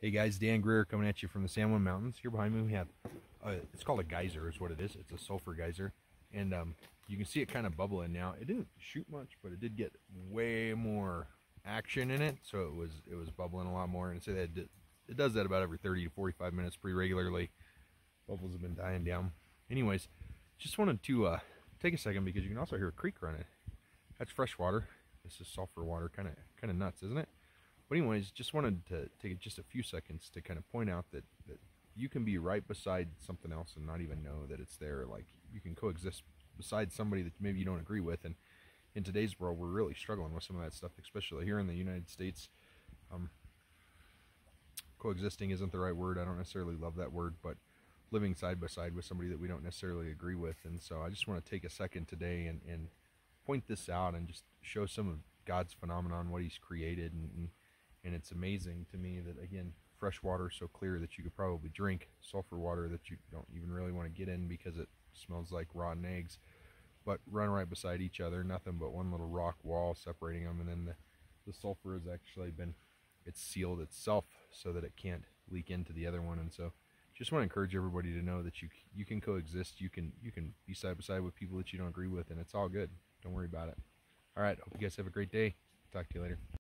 Hey guys, Dan Greer coming at you from the San Juan Mountains. Here behind me we have, uh, it's called a geyser is what it is. It's a sulfur geyser. And um, you can see it kind of bubbling now. It didn't shoot much, but it did get way more action in it. So it was it was bubbling a lot more. And say that it does that about every 30 to 45 minutes pretty regularly. Bubbles have been dying down. Anyways, just wanted to uh, take a second because you can also hear a creek running. That's fresh water. This is sulfur water. Kind of kind of nuts, isn't it? But anyways, just wanted to take just a few seconds to kind of point out that, that you can be right beside something else and not even know that it's there. Like you can coexist beside somebody that maybe you don't agree with. And in today's world, we're really struggling with some of that stuff, especially here in the United States. Um, coexisting isn't the right word. I don't necessarily love that word, but living side by side with somebody that we don't necessarily agree with. And so I just want to take a second today and, and point this out and just show some of God's phenomenon, what He's created, and, and and it's amazing to me that again fresh water so clear that you could probably drink sulfur water that you don't even really want to get in because it smells like rotten eggs. But run right beside each other nothing but one little rock wall separating them and then the, the sulfur has actually been it's sealed itself so that it can't leak into the other one and so just want to encourage everybody to know that you you can coexist you can you can be side by side with people that you don't agree with and it's all good. Don't worry about it. All right hope you guys have a great day. Talk to you later